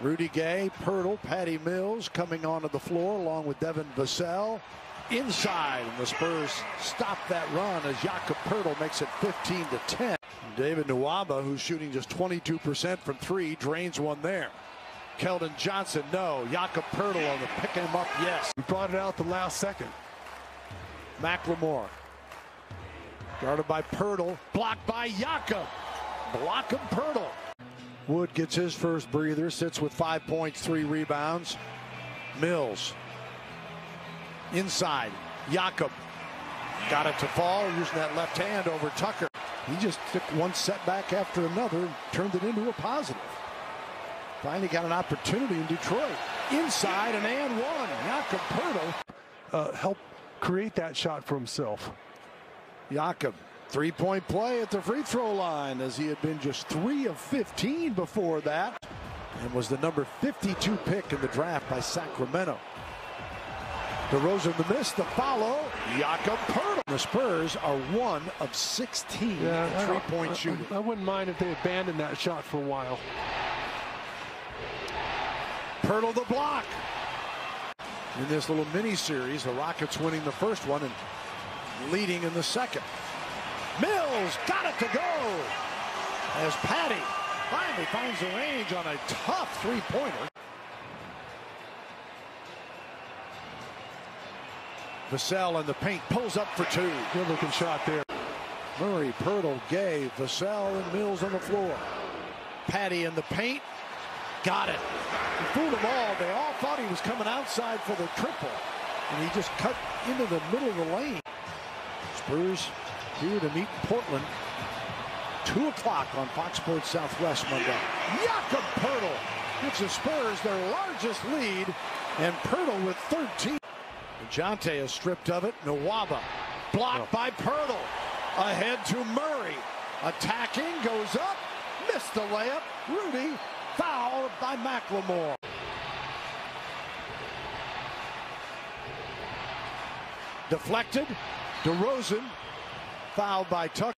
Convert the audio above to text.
Rudy Gay, Poeltl, Patty Mills coming onto the floor along with Devin Vassell. Inside, and the Spurs stop that run as Jakob Poeltl makes it 15 to 10. David Nwaba, who's shooting just 22% from three, drains one there. Keldon Johnson, no. Jakob Poeltl on the pick him up, yes. We brought it out the last second. McLemore. Guarded by Poeltl, blocked by Jakob. Block him, Poeltl. Wood gets his first breather, sits with five points, three rebounds. Mills. Inside, Jakob. Got it to fall, using that left hand over Tucker. He just took one setback after another and turned it into a positive. Finally got an opportunity in Detroit. Inside and and one. Jakob Poeltl. Uh, help create that shot for himself. Jakob, three-point play at the free throw line as he had been just 3 of 15 before that and was the number 52 pick in the draft by Sacramento. DeRozan the miss, the follow, Jakob Poeltl. The Spurs are one of 16 Yeah, three-point I, shooting. I, I wouldn't mind if they abandoned that shot for a while. Poeltl the block. In this little mini series, the Rockets winning the first one and leading in the second. Mills got it to go as Patty finally finds the range on a tough three-pointer. Vassell in the paint pulls up for two. Good looking shot there. Murray, Poeltl, Gay, Vassell, and Mills on the floor. Patty in the paint. Got it. He fooled them all. They all thought he was coming outside for the triple. And he just cut into the middle of the lane. Spurs here to meet Portland. 2 o'clock on Fox Sports Southwest Monday. Jakob Poeltl gives the Spurs their largest lead. And Poeltl with 13. Jonte is stripped of it. Nwaba blocked oh. by Poeltl. Ahead to Murray. Attacking, goes up, missed the layup. Rudy fouled by McLemore. Deflected. DeRozan fouled by Tucker.